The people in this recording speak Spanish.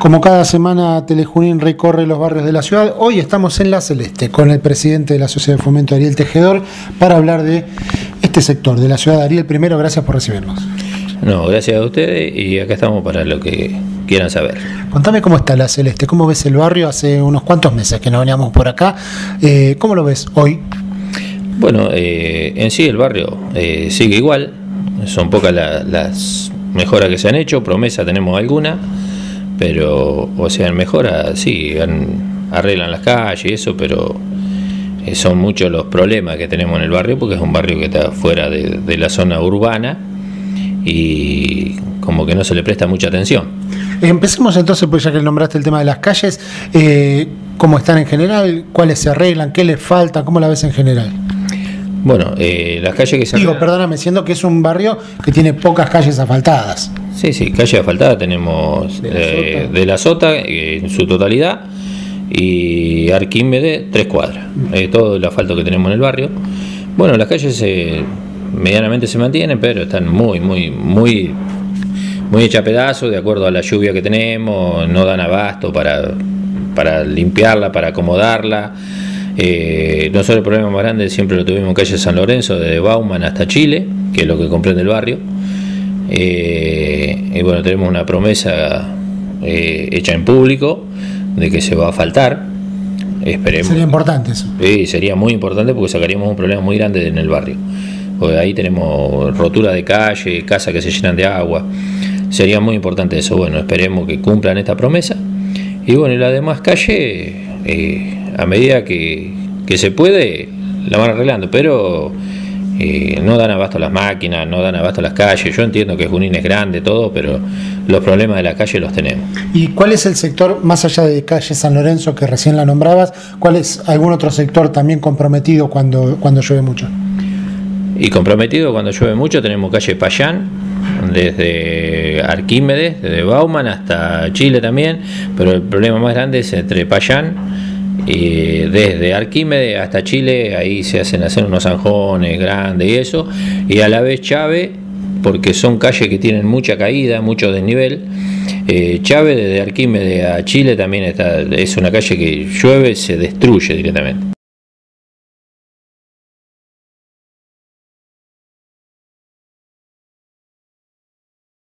Como cada semana, Telejunín recorre los barrios de la ciudad. Hoy estamos en La Celeste con el presidente de la Sociedad de Fomento, Ariel Tejedor, para hablar de este sector de la ciudad. Ariel, primero, gracias por recibirnos. No, gracias a ustedes y acá estamos para lo que quieran saber. Contame cómo está La Celeste, cómo ves el barrio hace unos cuantos meses que no veníamos por acá. Eh, ¿Cómo lo ves hoy? Bueno, eh, en sí el barrio eh, sigue igual, son pocas las mejoras que se han hecho, promesa tenemos alguna pero, o sea, en mejora, sí, arreglan las calles y eso, pero eh, son muchos los problemas que tenemos en el barrio porque es un barrio que está fuera de, la zona urbana y como que no se le presta mucha atención. Empecemos entonces, pues ya que nombraste el tema de las calles, eh, ¿cómo están en general? ¿Cuáles se arreglan? ¿Qué les falta? ¿Cómo la ves en general? Bueno, eh, las calles que se Digo, perdóname, siendo que es un barrio que tiene pocas calles asfaltadas. Sí, sí, calle asfaltada tenemos de la, Sota eh, en su totalidad y Arquímedes tres cuadras. todo el asfalto que tenemos en el barrio. Bueno, las calles medianamente se mantienen, pero están muy, muy, muy, muy hechas pedazos de acuerdo a la lluvia que tenemos, no dan abasto para, para limpiarla, para acomodarla. Eh, nosotros el problema más grande siempre lo tuvimos en calle San Lorenzo, desde Bauman hasta Chile, que es lo que comprende el barrio. Eh, y bueno, tenemos una promesa eh, hecha en público de que se va a faltar. Esperemos. Sería importante eso. Sí, sería muy importante porque sacaríamos un problema muy grande en el barrio. Porque ahí tenemos rotura de calle, casas que se llenan de agua. Sería muy importante eso. Bueno, esperemos que cumplan esta promesa. Y bueno, y la demás calle, eh, a medida que, que se puede, la van arreglando. Pero eh, no dan abasto las máquinas, no dan abasto las calles. Yo entiendo que Junín es grande, todo, pero los problemas de la calle los tenemos. ¿Y cuál es el sector, más allá de calle San Lorenzo, que recién la nombrabas, cuál es algún otro sector también comprometido cuando, cuando llueve mucho? Y comprometido cuando llueve mucho tenemos calle Payán, desde Arquímedes, desde Bauman hasta Chile también, pero el problema más grande es entre Payán y desde Arquímedes hasta Chile, ahí se hacen hacer unos zanjones grandes y eso, y a la vez Chávez, porque son calles que tienen mucha caída, mucho desnivel. Eh, Chávez desde Arquímedes a Chile también está, es una calle que llueve, se destruye directamente.